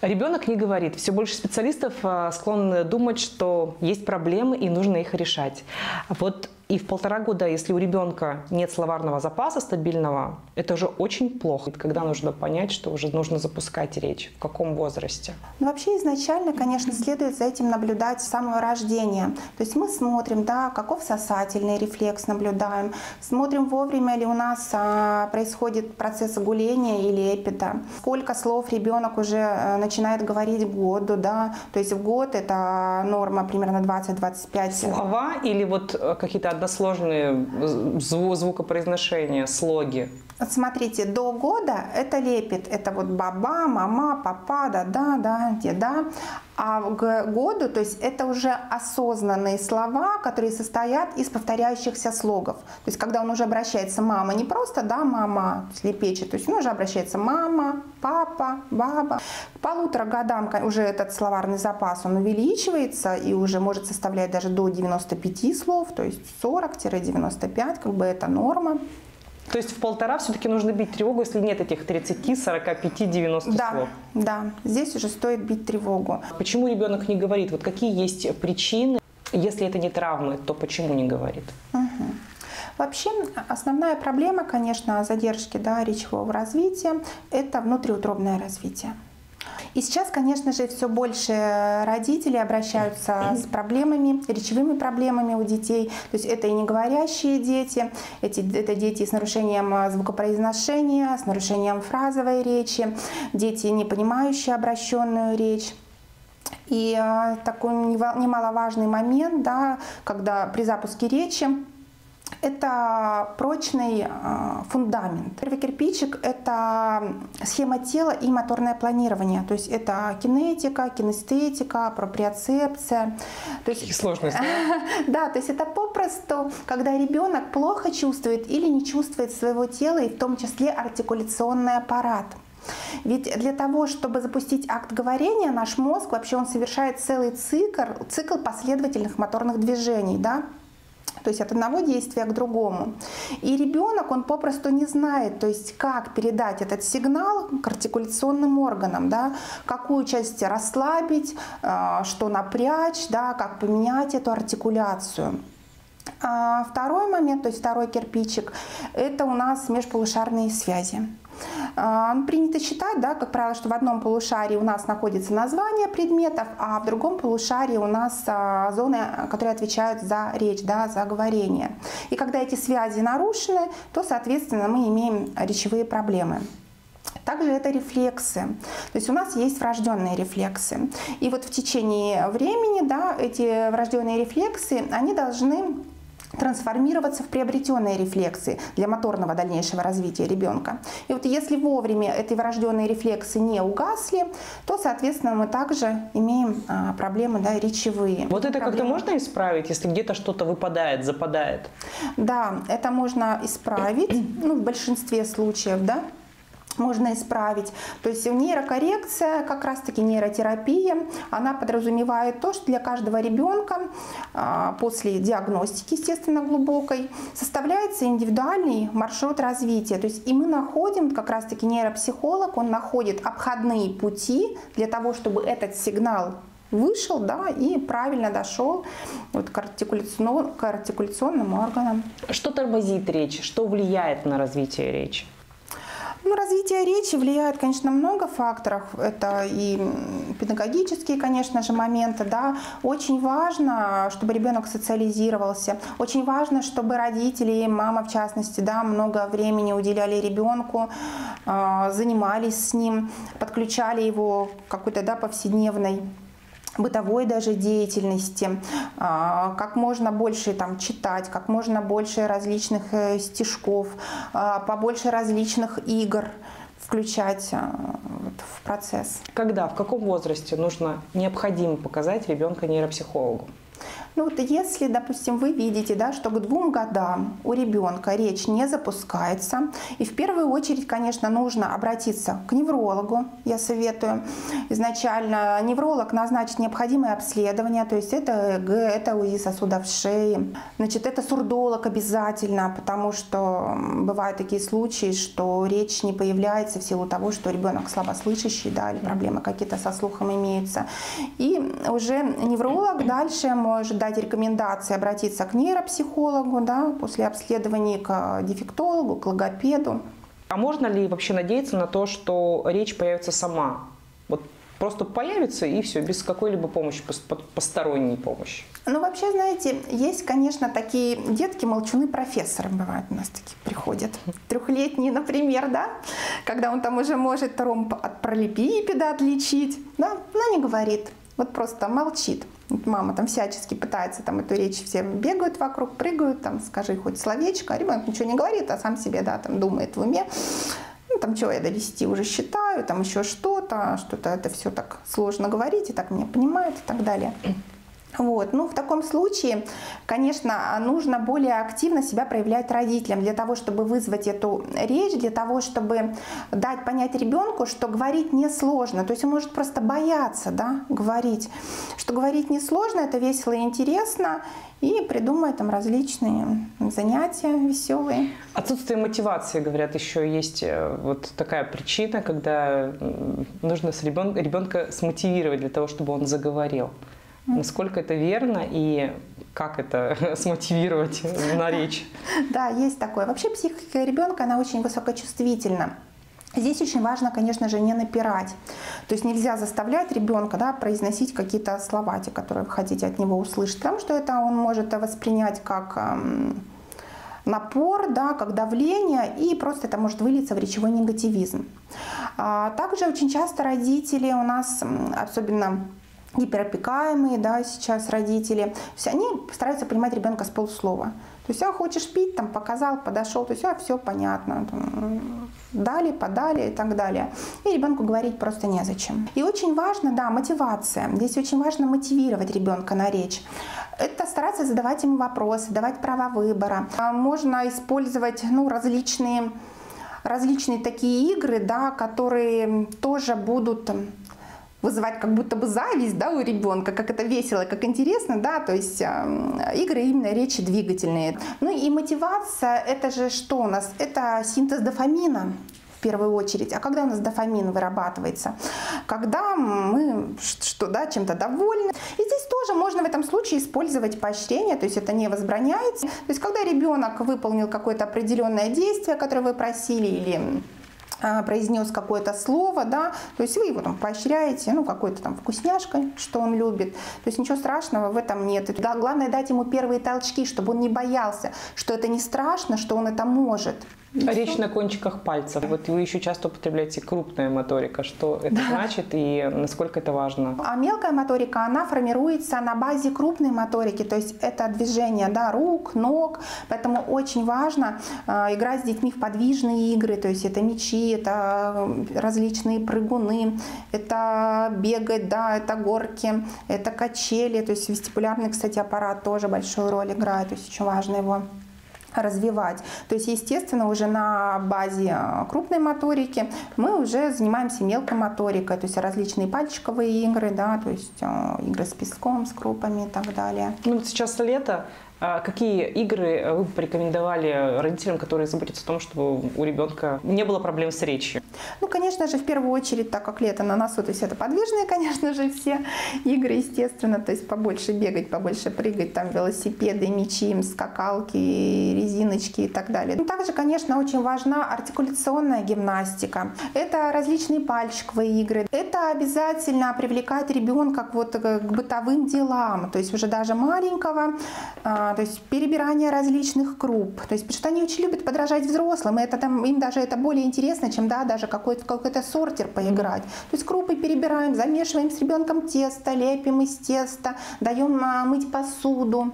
Ребенок не говорит. Все больше специалистов а, склонны думать, что есть проблемы и нужно их решать. Вот и в полтора года, если у ребенка нет словарного запаса стабильного, это уже очень плохо. Когда нужно понять, что уже нужно запускать речь, в каком возрасте? Ну, вообще изначально, конечно, следует за этим наблюдать с самого рождения. То есть мы смотрим, да, каков сосательный рефлекс наблюдаем, смотрим вовремя ли у нас а, происходит процесс гуления или эпида, сколько слов ребенок уже а, начинает говорить в году, да, то есть в год это норма примерно 20-25. Слова или вот э, какие-то односложные зву звукопроизношения, слоги? Смотрите, до года это лепит, это вот баба, мама, папа, да-да, да, деда. А к году, то есть это уже осознанные слова, которые состоят из повторяющихся слогов. То есть когда он уже обращается мама, не просто да, мама, лепечет, то есть он уже обращается мама, папа, баба. К полутора годам уже этот словарный запас, он увеличивается и уже может составлять даже до 95 слов, то есть 40-95, как бы это норма. То есть в полтора все-таки нужно бить тревогу, если нет этих 30, 45, 90 да, слов. Да, здесь уже стоит бить тревогу. Почему ребенок не говорит? Вот какие есть причины? Если это не травмы, то почему не говорит? Угу. Вообще основная проблема, конечно, задержки да, речевого развития – это внутриутробное развитие. И сейчас, конечно же, все больше родителей обращаются с проблемами, речевыми проблемами у детей. То есть это и не говорящие дети, эти, это дети с нарушением а, звукопроизношения, с нарушением фразовой речи, дети, не понимающие обращенную речь. И э, такой немаловажный момент, да, когда при запуске речи это прочный э, фундамент. Первый кирпичик – это схема тела и моторное планирование. То есть это кинетика, кинестетика, проприоцепция. То есть, сложности. Да, то есть это попросту, когда ребенок плохо чувствует или не чувствует своего тела, и в том числе артикуляционный аппарат. Ведь для того, чтобы запустить акт говорения, наш мозг вообще он совершает целый цикл, цикл последовательных моторных движений. Да? То есть от одного действия к другому. И ребенок, он попросту не знает, то есть как передать этот сигнал к артикуляционным органам, да, какую часть расслабить, э, что напрячь, да, как поменять эту артикуляцию. А второй момент, то есть второй кирпичик, это у нас межполушарные связи. А, принято считать, да, как правило, что в одном полушарии у нас находится название предметов, а в другом полушарии у нас а, зоны, которые отвечают за речь, да, за говорение. И когда эти связи нарушены, то, соответственно, мы имеем речевые проблемы. Также это рефлексы. То есть у нас есть врожденные рефлексы. И вот в течение времени да, эти врожденные рефлексы, они должны трансформироваться в приобретенные рефлексы для моторного дальнейшего развития ребенка. И вот если вовремя эти врожденные рефлексы не угасли, то, соответственно, мы также имеем а, проблемы да, речевые. Вот это как-то можно исправить, если где-то что-то выпадает, западает? Да, это можно исправить, ну, в большинстве случаев, да, можно исправить. То есть нейрокоррекция, как раз таки нейротерапия, она подразумевает то, что для каждого ребенка а, после диагностики, естественно, глубокой, составляется индивидуальный маршрут развития. То есть и мы находим, как раз таки нейропсихолог, он находит обходные пути для того, чтобы этот сигнал вышел, да, и правильно дошел вот к, артикуляционным, к артикуляционным органам. Что тормозит речь? Что влияет на развитие речи? Ну, развитие речи влияет, конечно, много факторов. Это и педагогические, конечно же, моменты. Да. Очень важно, чтобы ребенок социализировался. Очень важно, чтобы родители, мама в частности, да, много времени уделяли ребенку, а, занимались с ним, подключали его к какой-то да, повседневной бытовой даже деятельности, а, как можно больше там читать, как можно больше различных э, стишков, а, побольше различных игр включать а, в процесс. Когда, в каком возрасте нужно, необходимо показать ребенка нейропсихологу? Ну вот если, допустим, вы видите, да, что к двум годам у ребенка речь не запускается, и в первую очередь, конечно, нужно обратиться к неврологу, я советую. Изначально невролог назначит необходимые обследования, то есть это ЭГ, это УЗИ сосудов шеи, значит, это сурдолог обязательно, потому что бывают такие случаи, что речь не появляется в силу того, что ребенок слабослышащий, да, или проблемы какие-то со слухом имеются. И уже невролог дальше может дать рекомендации обратиться к нейропсихологу, да, после обследования к дефектологу, к логопеду. А можно ли вообще надеяться на то, что речь появится сама? Вот просто появится и все, без какой-либо помощи, посторонней помощи. Ну, вообще, знаете, есть, конечно, такие детки, молчуны-профессоры бывают у нас такие, приходят. Трехлетние, например, да, когда он там уже может ромб от пролепипеда отличить, да, но не говорит, вот просто молчит. Мама там всячески пытается там эту речь, все бегают вокруг, прыгают, там скажи хоть словечко, а ребенок ничего не говорит, а сам себе, да, там думает в уме. Ну, там чего я до 10 уже считаю, там еще что-то, что-то это все так сложно говорить, и так меня понимают и так далее. Вот. Ну, в таком случае, конечно, нужно более активно себя проявлять родителям для того, чтобы вызвать эту речь, для того, чтобы дать понять ребенку, что говорить несложно. То есть он может просто бояться да, говорить, что говорить несложно, это весело и интересно, и придумать там различные занятия веселые. Отсутствие мотивации, говорят, еще есть э, вот такая причина, когда нужно ребенка смотивировать для того, чтобы он заговорил. Насколько это верно и как это смотивировать на речь? Да, есть такое. Вообще психика ребенка, она очень высокочувствительна. Здесь очень важно, конечно же, не напирать. То есть нельзя заставлять ребенка да, произносить какие-то слова, те, которые вы хотите от него услышать, потому что это он может воспринять как эм, напор, да, как давление, и просто это может вылиться в речевой негативизм. А также очень часто родители у нас, особенно гиперопекаемые, да, сейчас родители, есть они стараются понимать ребенка с полуслова. То есть, а хочешь пить, там показал, подошел, то есть, а все понятно, дали, подали и так далее. И ребенку говорить просто незачем. И очень важно, да, мотивация. Здесь очень важно мотивировать ребенка на речь. Это стараться задавать ему вопросы, давать право выбора. А можно использовать ну, различные различные такие игры, да, которые тоже будут вызывать как будто бы зависть да, у ребенка, как это весело, как интересно, да, то есть э, игры именно речи двигательные. Ну и мотивация, это же что у нас? Это синтез дофамина в первую очередь. А когда у нас дофамин вырабатывается? Когда мы что, да, чем-то довольны. И здесь тоже можно в этом случае использовать поощрение, то есть это не возбраняется. То есть когда ребенок выполнил какое-то определенное действие, которое вы просили, или произнес какое-то слово, да, то есть вы его там поощряете, ну, какой-то там вкусняшкой, что он любит. То есть ничего страшного в этом нет. Да, главное дать ему первые толчки, чтобы он не боялся, что это не страшно, что он это может. Речь на кончиках пальцев. Вот вы еще часто употребляете крупная моторика. Что это да. значит и насколько это важно? А мелкая моторика, она формируется на базе крупной моторики. То есть это движение да, рук, ног. Поэтому очень важно э, играть с детьми в подвижные игры. То есть это мячи, это различные прыгуны, это бегать, да, это горки, это качели. То есть вестибулярный, кстати, аппарат тоже большую роль играет. То есть очень важно его развивать. То есть, естественно, уже на базе э, крупной моторики мы уже занимаемся мелкой моторикой, то есть различные пальчиковые игры, да, то есть э, игры с песком, с крупами и так далее. Ну, вот сейчас лето, какие игры вы бы порекомендовали родителям, которые заботятся о том, чтобы у ребенка не было проблем с речью? Ну, конечно же, в первую очередь, так как лето на носу, то есть это подвижные, конечно же, все игры, естественно, то есть побольше бегать, побольше прыгать, там велосипеды, мячи, скакалки, резиночки и так далее. Ну, также, конечно, очень важна артикуляционная гимнастика. Это различные пальчиковые игры. Это обязательно привлекать ребенка вот, к бытовым делам, то есть уже даже маленького а, то есть перебирание различных круп, то есть потому что они очень любят подражать взрослым, и это там, им даже это более интересно, чем да, даже какой-то какой сортир поиграть. То есть крупы перебираем, замешиваем с ребенком тесто, лепим из теста, даем а, мыть посуду.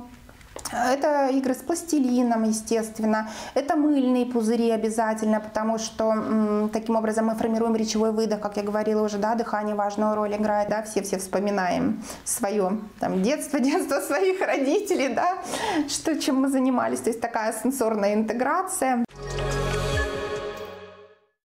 Это игры с пластилином, естественно. Это мыльные пузыри обязательно, потому что таким образом мы формируем речевой выдох, как я говорила уже, да, дыхание важную роль играет, да, все-все вспоминаем свое там, детство, детство своих родителей, да, что, чем мы занимались, то есть такая сенсорная интеграция.